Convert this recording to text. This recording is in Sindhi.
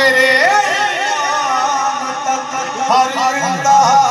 ਤੇਰੇ ਨਾਮ ਤੱਕ ਹਰ